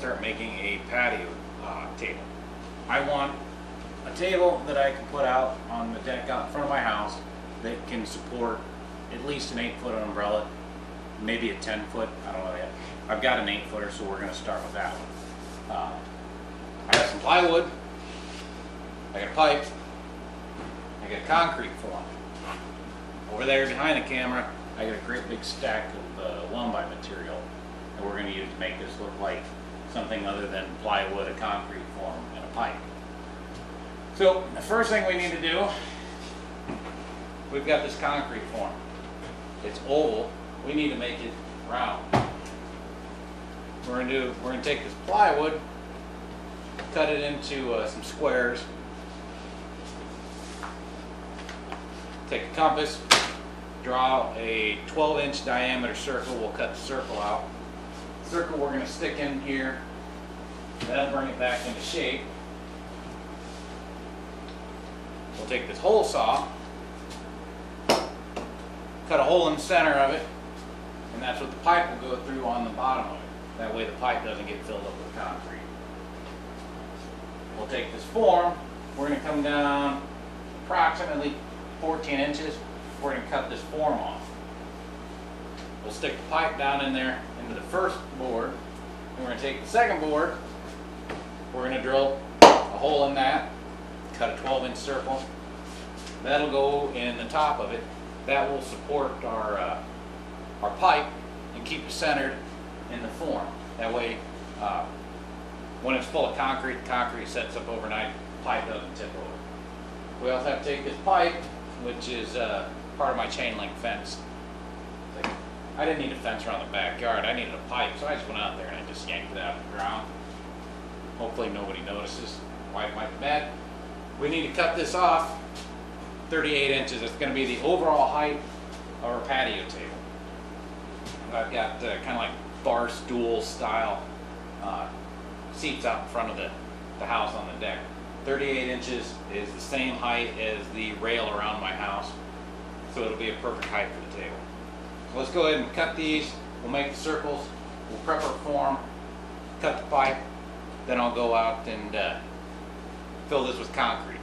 start making a patio uh, table. I want a table that I can put out on the deck out in front of my house that can support at least an eight foot umbrella, maybe a 10 foot, I don't know yet. I've got an eight footer, so we're gonna start with that one. Uh, I got some plywood, I got a pipe, I got concrete form. Over there behind the camera, I got a great big stack of uh, material that we're gonna use to make this look like something other than plywood, a concrete form, and a pipe. So the first thing we need to do, we've got this concrete form. It's oval, we need to make it round. We're gonna do, we're gonna take this plywood, cut it into uh, some squares. Take a compass, draw a 12 inch diameter circle, we'll cut the circle out. Circle we're gonna stick in here, that'll bring it back into shape. We'll take this hole saw, cut a hole in the center of it, and that's what the pipe will go through on the bottom of it. That way the pipe doesn't get filled up with concrete. We'll take this form, we're gonna come down approximately 14 inches, we're gonna cut this form off. We'll stick the pipe down in there into the first board, and we're gonna take the second board, we're gonna drill a hole in that, cut a 12 inch circle. That'll go in the top of it. That will support our, uh, our pipe and keep it centered in the form. That way, uh, when it's full of concrete, the concrete sets up overnight, pipe doesn't tip over. We also have to take this pipe, which is uh, part of my chain link fence. I didn't need a fence around the backyard, I needed a pipe, so I just went out there and I just yanked it out of the ground. Hopefully nobody notices, wife might be mad. We need to cut this off 38 inches, it's gonna be the overall height of our patio table. I've got uh, kind of like bar stool style uh, seats out in front of the, the house on the deck. 38 inches is the same height as the rail around my house, so it'll be a perfect height for. So let's go ahead and cut these, we'll make the circles, we'll prep our form, cut the pipe, then I'll go out and uh, fill this with concrete.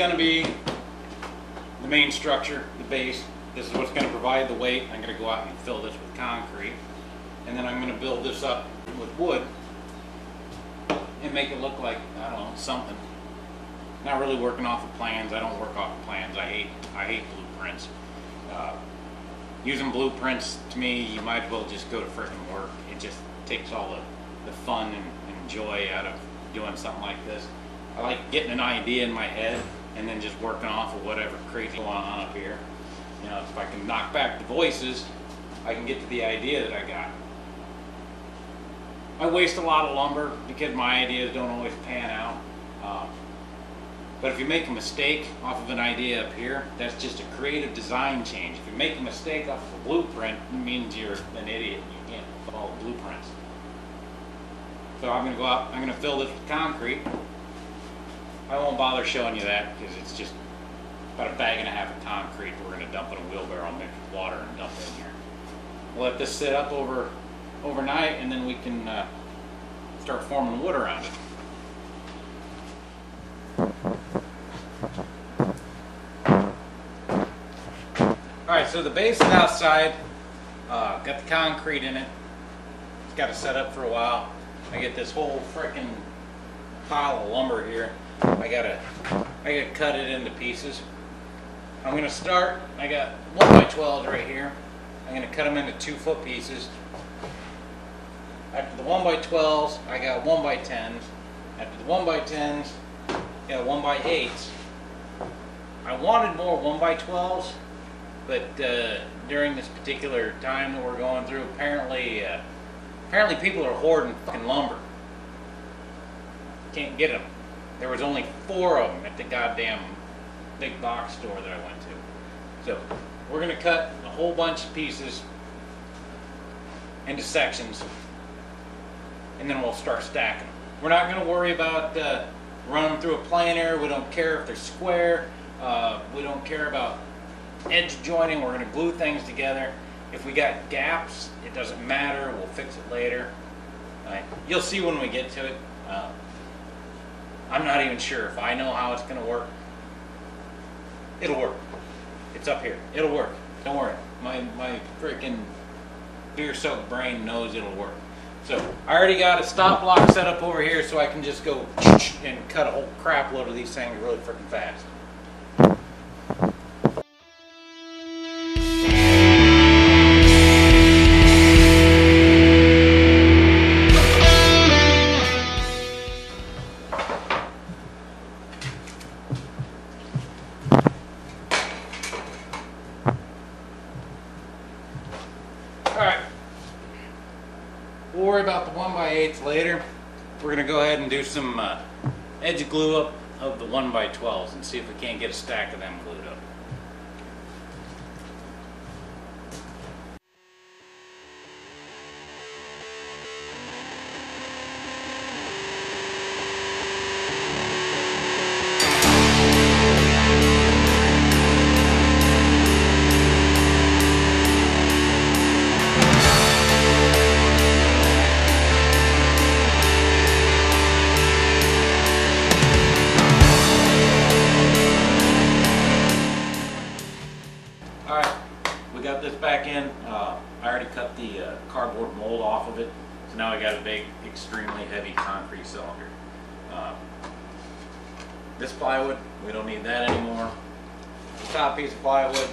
Gonna be the main structure, the base. This is what's gonna provide the weight. I'm gonna go out and fill this with concrete. And then I'm gonna build this up with wood and make it look like, I don't know, something. Not really working off of plans. I don't work off of plans. I hate, I hate blueprints. Uh, using blueprints, to me, you might as well just go to freaking work. It just takes all the, the fun and, and joy out of doing something like this. I like getting an idea in my head and then just working off of whatever crazy going on up here. You know, if I can knock back the voices, I can get to the idea that I got. I waste a lot of lumber because my ideas don't always pan out. Uh, but if you make a mistake off of an idea up here, that's just a creative design change. If you make a mistake off of a blueprint, it means you're an idiot. You can't follow blueprints. So I'm going to go out, I'm going to fill this with concrete. I won't bother showing you that because it's just about a bag and a half of concrete. We're going to dump in a wheelbarrow, mix with water, and dump it in here. We'll let this sit up over overnight, and then we can uh, start forming wood around it. All right, so the base is outside. Uh, got the concrete in it. It's got to set up for a while. I get this whole freaking pile of lumber here. I gotta, I gotta cut it into pieces. I'm gonna start. I got one by 12s right here. I'm gonna cut them into two foot pieces. After the one by 12s, I got one by 10s. After the one by 10s, I got one by 8s. I wanted more one by 12s, but uh, during this particular time that we're going through, apparently, uh, apparently people are hoarding fucking lumber. Can't get them. There was only four of them at the goddamn big box store that I went to. So we're gonna cut a whole bunch of pieces into sections, and then we'll start stacking them. We're not gonna worry about uh, running through a planer. We don't care if they're square. Uh, we don't care about edge joining. We're gonna glue things together. If we got gaps, it doesn't matter. We'll fix it later. Right. You'll see when we get to it. Uh, I'm not even sure if I know how it's going to work. It'll work. It's up here. It'll work. Don't worry. My my freaking beer soaked brain knows it'll work. So I already got a stop block set up over here so I can just go and cut a whole crap load of these things really freaking fast. Plywood,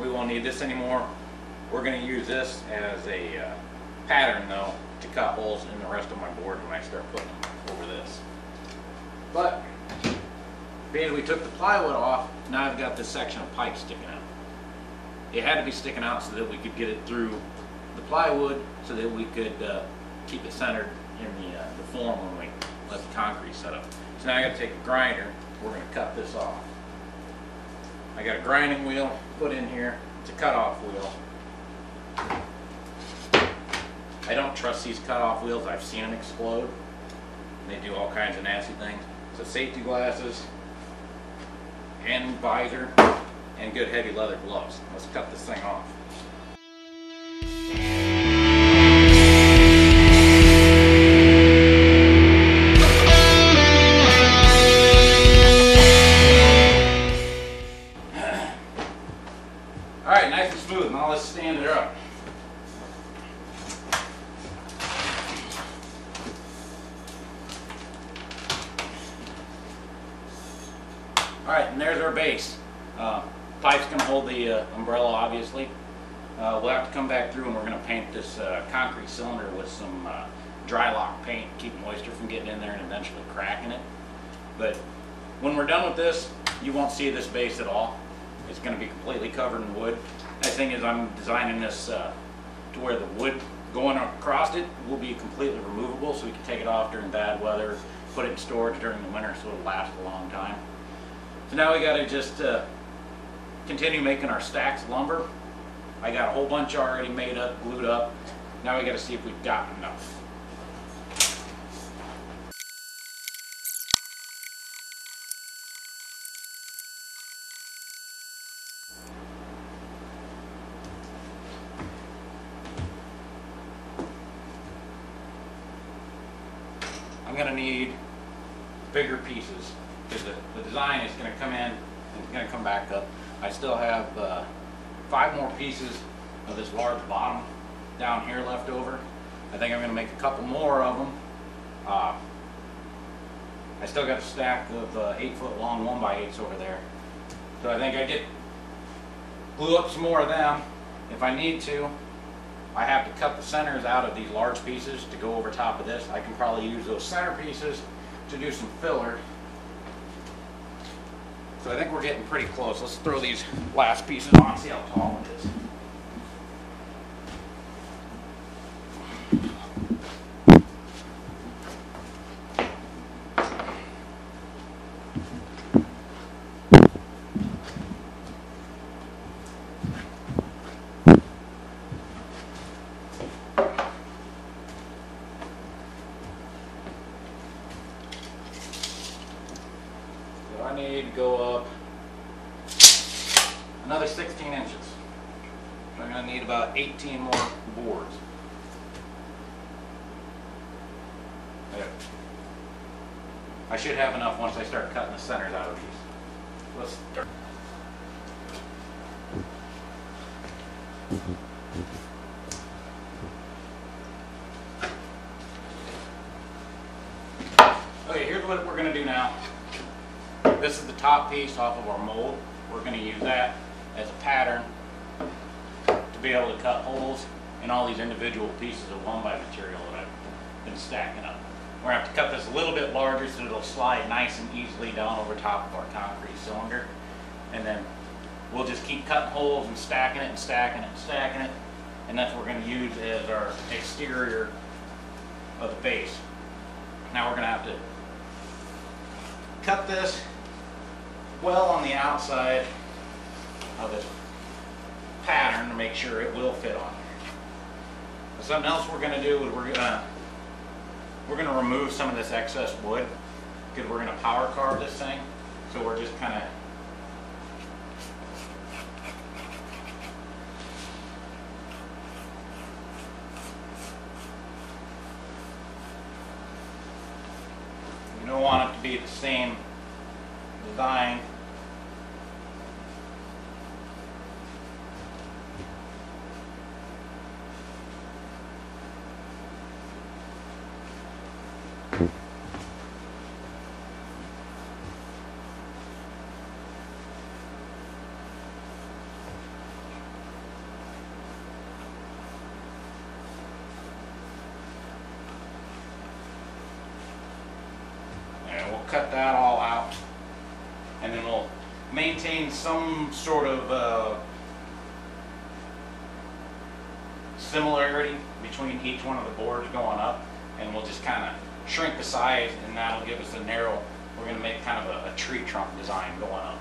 we won't need this anymore. We're going to use this as a uh, pattern though to cut holes in the rest of my board when I start putting over this. But being we took the plywood off, now I've got this section of pipe sticking out. It had to be sticking out so that we could get it through the plywood so that we could uh, keep it centered in the, uh, the form when we let the concrete set up. So now I gotta take a grinder, we're gonna cut this off. I got a grinding wheel put in here, it's a cutoff wheel. I don't trust these cutoff wheels, I've seen them explode. They do all kinds of nasty things. So safety glasses, and visor, and good heavy leather gloves. Let's cut this thing off. All right, and there's our base. Uh, pipe's gonna hold the uh, umbrella, obviously. Uh, we'll have to come back through and we're gonna paint this uh, concrete cylinder with some uh, Drylok paint, to keep moisture from getting in there and eventually cracking it. But when we're done with this, you won't see this base at all. It's gonna be completely covered in wood. Nice thing is I'm designing this uh, to where the wood going across it will be completely removable, so we can take it off during bad weather, put it in storage during the winter so it'll last a long time. So now we gotta just uh, continue making our stacks of lumber. I got a whole bunch already made up, glued up. Now we gotta see if we've got enough. I'm gonna need bigger pieces because the, the design is gonna come in and it's gonna come back up. I still have uh, five more pieces of this large bottom down here left over. I think I'm gonna make a couple more of them. Uh, I still got a stack of uh, eight foot long one by eights over there. So I think I get glue up some more of them if I need to. I have to cut the centers out of these large pieces to go over top of this. I can probably use those center pieces to do some filler. So I think we're getting pretty close. Let's throw these last pieces on, see how tall it is. So I need to go up another 16 inches. So I'm gonna need about 18 more boards. I should have enough once I start cutting the centers out of these. Let's start. Okay, here's what we're gonna do now. This is the top piece off of our mold. We're gonna use that as a pattern to be able to cut holes in all these individual pieces of one by material that I've been stacking up. We're gonna have to cut this a little bit larger so it'll slide nice and easily down over top of our concrete cylinder. And then we'll just keep cutting holes and stacking it and stacking it and stacking it. And that's what we're gonna use as our exterior of the base. Now we're gonna have to cut this well on the outside of this pattern to make sure it will fit on here. Something else we're gonna do is we're gonna we're gonna remove some of this excess wood because we're gonna power carve this thing. So we're just kind of You don't want it to be the same design. And we'll cut that all out. And then we'll maintain some sort of uh, similarity between each one of the boards going up. And we'll just kind of shrink the size and that'll give us a narrow, we're gonna make kind of a, a tree trunk design going up.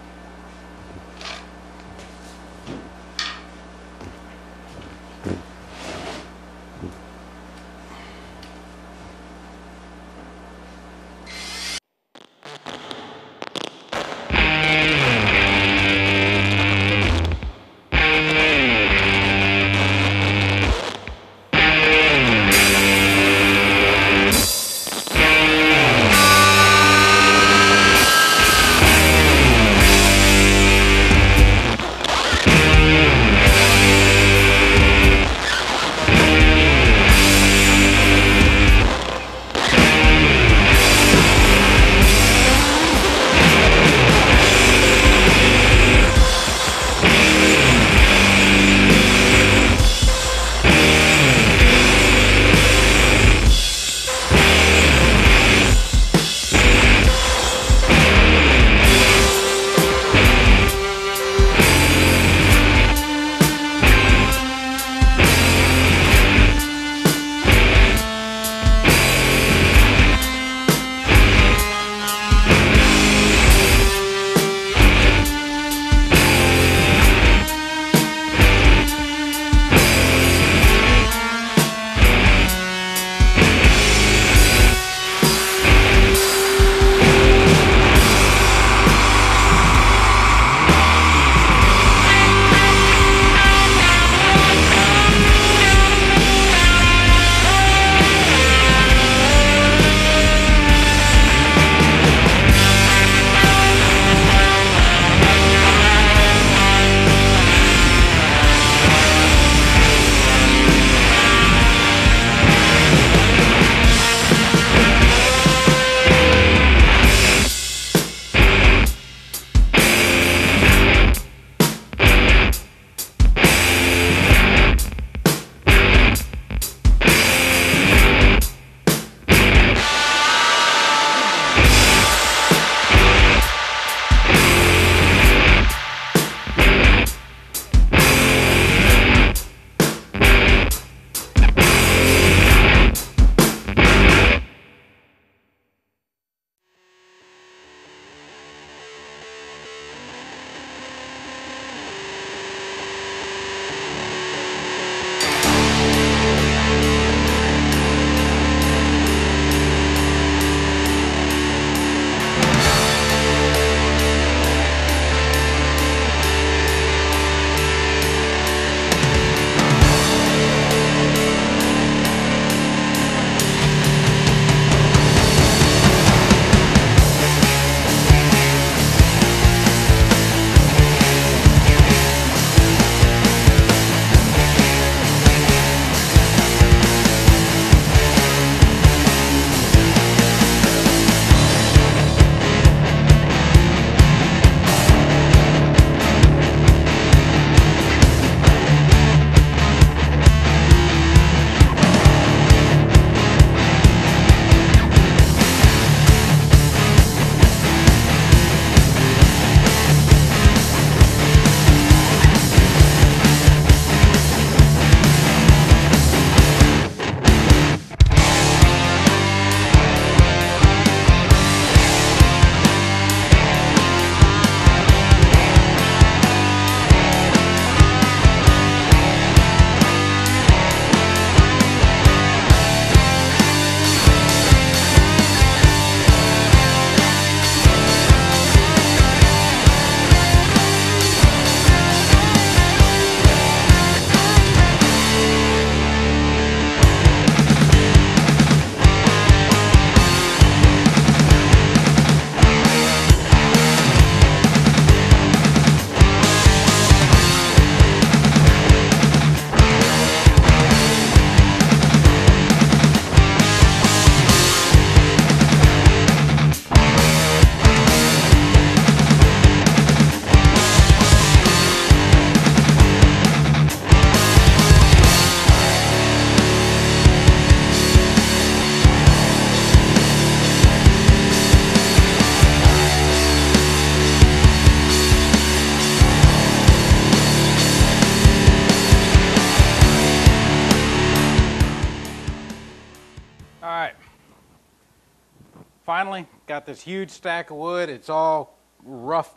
Finally got this huge stack of wood. It's all rough,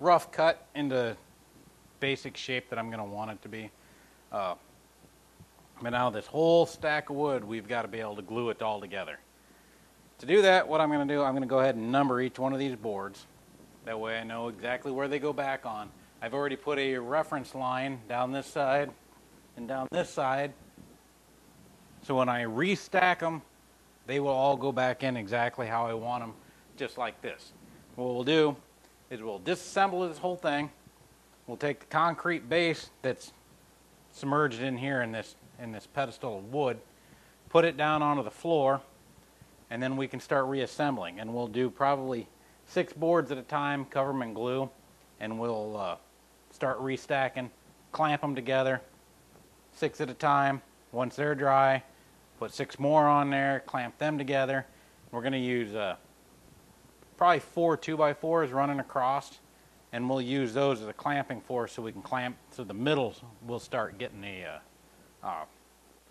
rough cut into basic shape that I'm going to want it to be. Uh, but now this whole stack of wood, we've got to be able to glue it all together. To do that, what I'm going to do, I'm going to go ahead and number each one of these boards. That way I know exactly where they go back on. I've already put a reference line down this side and down this side. So when I restack them, they will all go back in exactly how I want them, just like this. What we'll do is we'll disassemble this whole thing. We'll take the concrete base that's submerged in here in this, in this pedestal of wood, put it down onto the floor, and then we can start reassembling. And we'll do probably six boards at a time, cover them in glue, and we'll uh, start restacking, clamp them together, six at a time. Once they're dry, put six more on there, clamp them together. We're going to use uh, probably four 2x4s running across, and we'll use those as a clamping force so we can clamp, so the middles will start getting a uh, uh,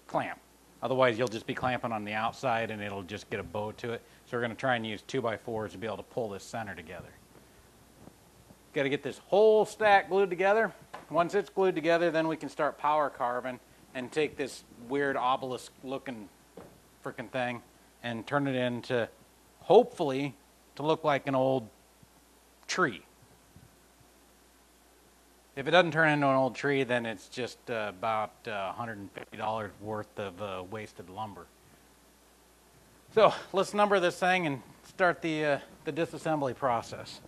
clamp. Otherwise, you'll just be clamping on the outside and it'll just get a bow to it. So we're going to try and use 2x4s to be able to pull this center together. Got to get this whole stack glued together. Once it's glued together, then we can start power carving and take this weird obelisk looking freaking thing and turn it into, hopefully, to look like an old tree. If it doesn't turn into an old tree, then it's just uh, about uh, $150 worth of uh, wasted lumber. So let's number this thing and start the, uh, the disassembly process.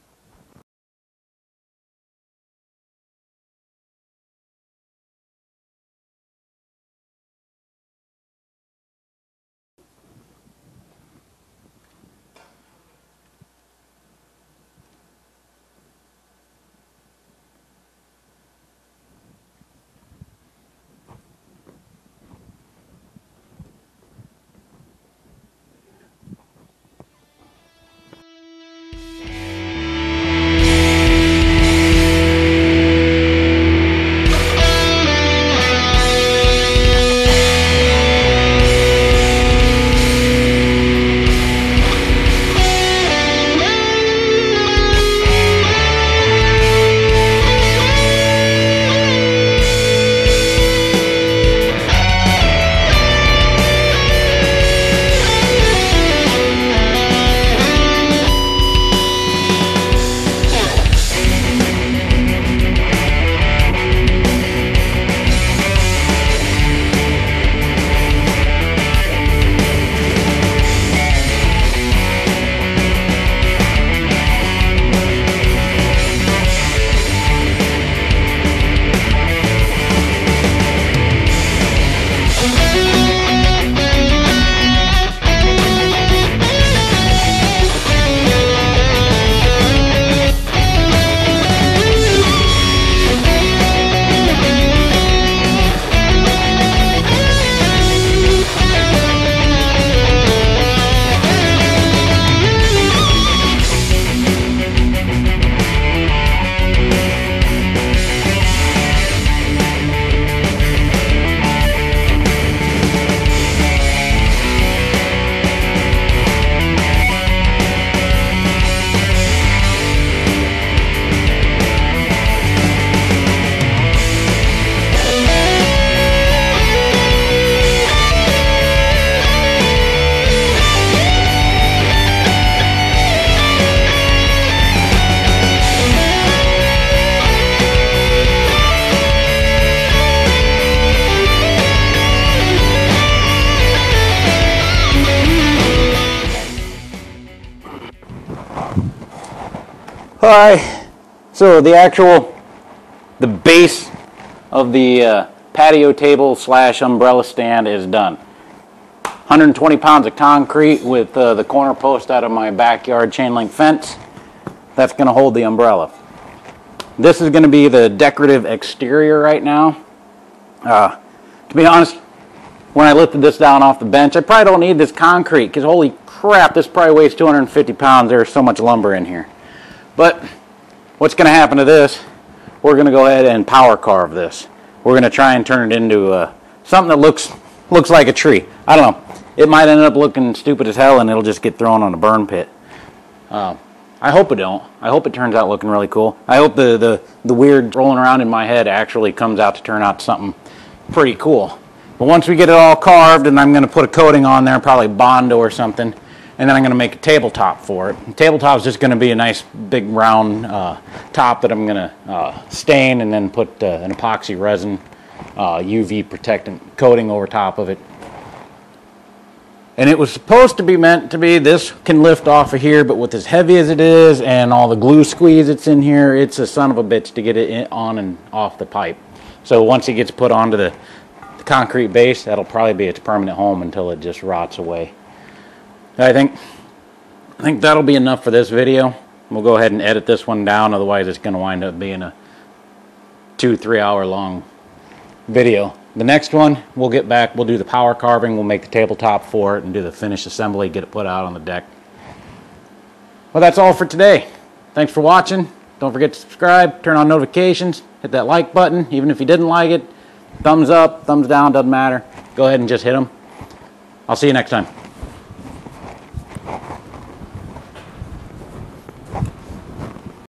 Hi. So the actual, the base of the uh, patio table slash umbrella stand is done. 120 pounds of concrete with uh, the corner post out of my backyard chain link fence. That's going to hold the umbrella. This is going to be the decorative exterior right now. Uh, to be honest, when I lifted this down off the bench, I probably don't need this concrete because holy crap, this probably weighs 250 pounds. There's so much lumber in here. But what's going to happen to this, we're going to go ahead and power carve this. We're going to try and turn it into uh, something that looks looks like a tree. I don't know. it might end up looking stupid as hell and it'll just get thrown on a burn pit. Uh, I hope it don't. I hope it turns out looking really cool. I hope the, the, the weird rolling around in my head actually comes out to turn out something pretty cool. But once we get it all carved, and I'm going to put a coating on there, probably Bondo or something, and then I'm going to make a tabletop for it. The tabletop is just going to be a nice big round uh, top that I'm going to uh, stain and then put uh, an epoxy resin uh, UV protectant coating over top of it. And it was supposed to be meant to be, this can lift off of here, but with as heavy as it is and all the glue squeeze that's in here, it's a son of a bitch to get it on and off the pipe. So once it gets put onto the, the concrete base, that'll probably be its permanent home until it just rots away. I think, I think that'll be enough for this video. We'll go ahead and edit this one down, otherwise it's gonna wind up being a two, three hour long video. The next one, we'll get back, we'll do the power carving, we'll make the tabletop for it and do the finished assembly, get it put out on the deck. Well, that's all for today. Thanks for watching. Don't forget to subscribe, turn on notifications, hit that like button, even if you didn't like it. Thumbs up, thumbs down, doesn't matter. Go ahead and just hit them. I'll see you next time.